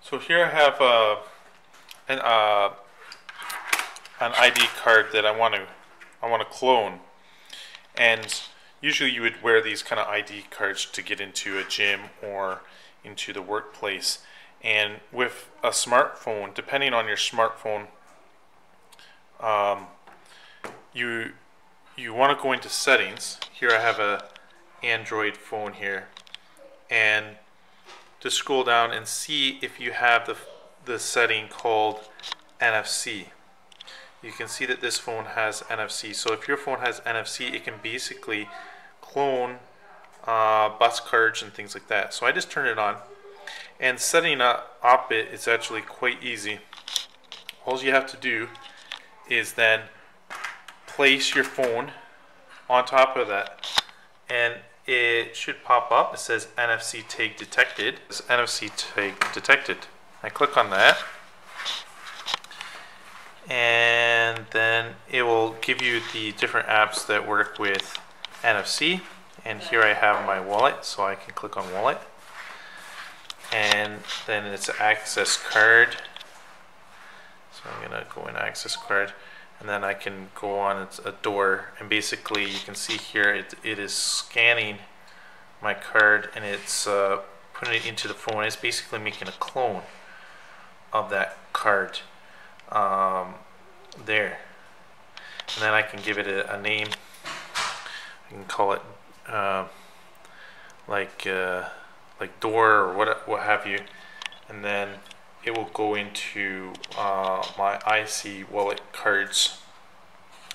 So here I have uh, an uh, an ID card that I want to I want to clone, and usually you would wear these kind of ID cards to get into a gym or into the workplace. And with a smartphone, depending on your smartphone, um, you you want to go into settings. Here I have a Android phone here, and to scroll down and see if you have the the setting called NFC. You can see that this phone has NFC. So if your phone has NFC, it can basically clone uh, bus cards and things like that. So I just turn it on. And setting up, it is actually quite easy. All you have to do is then place your phone on top of that and it should pop up. It says NFC tag detected. It's NFC tag detected. I click on that and then it will give you the different apps that work with NFC and here I have my wallet so I can click on wallet and then it's access card so I'm gonna go in access card and then I can go on it's a door and basically you can see here it, it is scanning my card and it's uh, putting it into the phone. It's basically making a clone of that card um, there. And then I can give it a, a name. I can call it uh, like uh, like door or what what have you. And then it will go into uh, my IC wallet cards.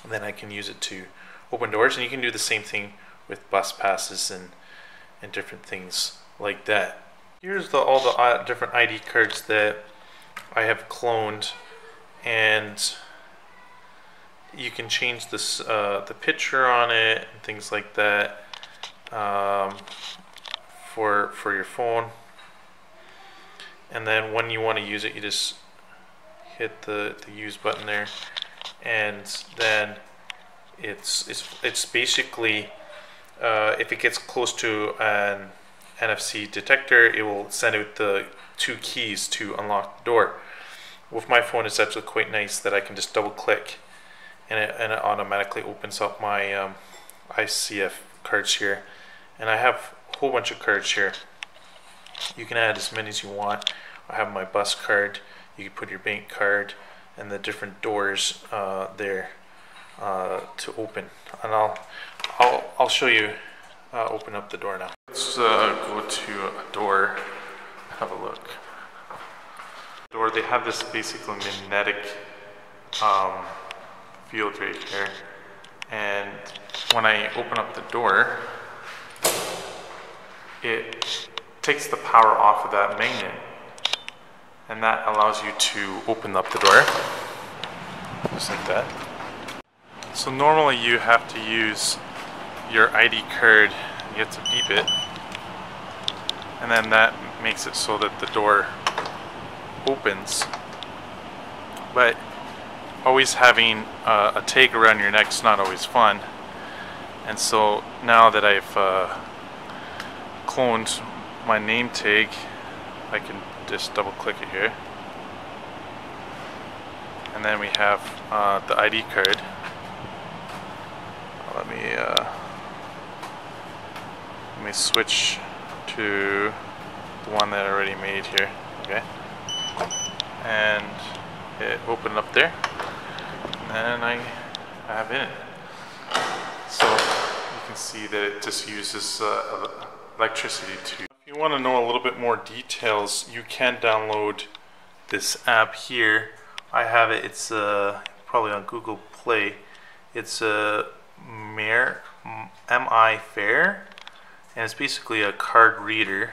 And then I can use it to open doors and you can do the same thing with bus passes and and different things like that. Here's the all the uh, different ID cards that I have cloned and you can change this uh, the picture on it and things like that um, for for your phone and then when you want to use it you just hit the, the use button there. And then it's it's it's basically uh, if it gets close to an NFC detector it will send out the two keys to unlock the door. With my phone it's actually quite nice that I can just double click and it, and it automatically opens up my um, ICF cards here. And I have a whole bunch of cards here you can add as many as you want. I have my bus card. You can put your bank card and the different doors uh, there uh, to open. And I'll I'll, I'll show you uh, open up the door now. Let's uh, go to a door. Have a look. Door they have this basically magnetic um, field right here. And when I open up the door it takes the power off of that magnet and that allows you to open up the door. Just like that. So normally you have to use your ID card. You have to beep it. And then that makes it so that the door opens. But always having a tag around your neck is not always fun. And so now that I've uh, cloned my name tag I can just double click it here. And then we have uh, the ID card. Let me uh, let me switch to the one that I already made here okay? And it opened up there. And I have it. So you can see that it just uses uh, electricity to. If you want to know a little bit more details, you can download this app here. I have it. It's uh, probably on Google Play. It's a uh, MI Fair, and it's basically a card reader.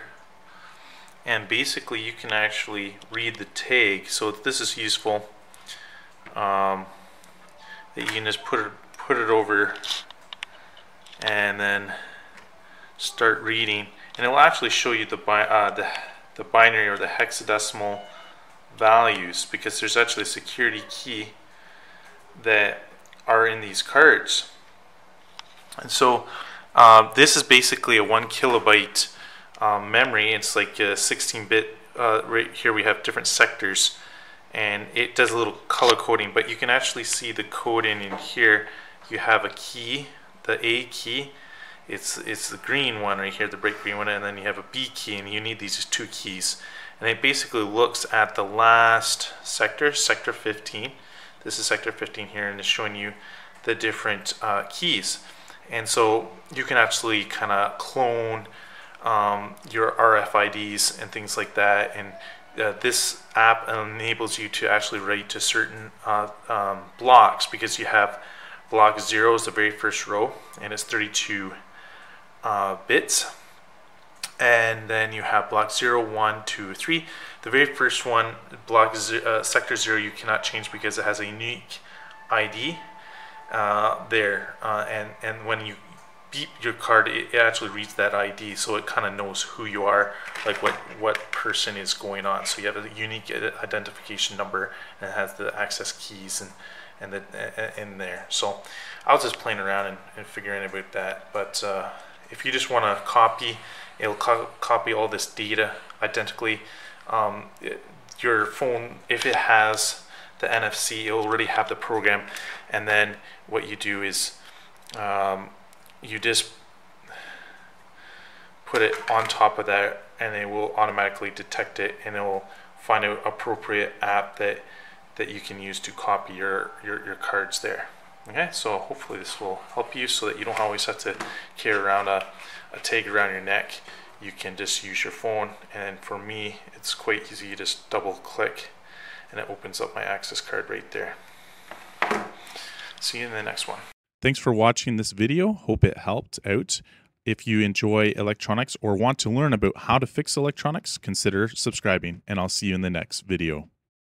And basically, you can actually read the tag. So this is useful. Um, that you can just put it put it over and then start reading and it will actually show you the, bi uh, the, the binary or the hexadecimal values because there's actually a security key that are in these cards. And so uh, this is basically a one kilobyte um, memory. It's like a 16 bit uh, right here we have different sectors. And it does a little color coding, but you can actually see the coding in here. You have a key, the A key, it's, it's the green one right here, the bright green one, and then you have a B key, and you need these two keys. And it basically looks at the last sector, sector 15. This is sector 15 here, and it's showing you the different uh, keys. And so you can actually kind of clone um, your RFIDs and things like that. And uh, this app enables you to actually write to certain uh, um, blocks because you have block zero is the very first row and it's 32 uh, bits. And then you have block 0, 1, 2, 3. The very first one, block uh, sector 0, you cannot change because it has a unique ID uh, there. Uh, and, and when you beep your card, it, it actually reads that ID, so it kind of knows who you are, like what, what person is going on. So you have a unique identification number and it has the access keys and, and the, in there. So I was just playing around and, and figuring about that. But uh, if you just want to copy, it'll co copy all this data identically. Um, it, your phone, if it has the NFC, it'll already have the program. And then what you do is um, you just put it on top of that and it will automatically detect it and it will find an appropriate app that that you can use to copy your, your, your cards there. Okay, so hopefully this will help you so that you don't always have to carry around a, a tag around your neck. You can just use your phone and for me it's quite easy. You just double click and it opens up my access card right there. See you in the next one. Thanks for watching this video. Hope it helped out. If you enjoy electronics or want to learn about how to fix electronics, consider subscribing and I'll see you in the next video.